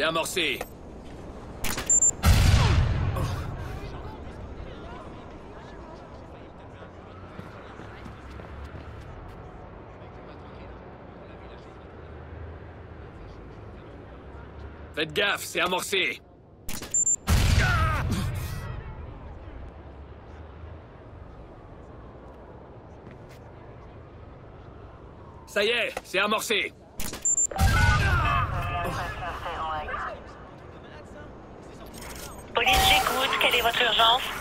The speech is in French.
C'est amorcé. Faites gaffe, c'est amorcé. Ça y est, c'est amorcé. Quelle est votre urgence?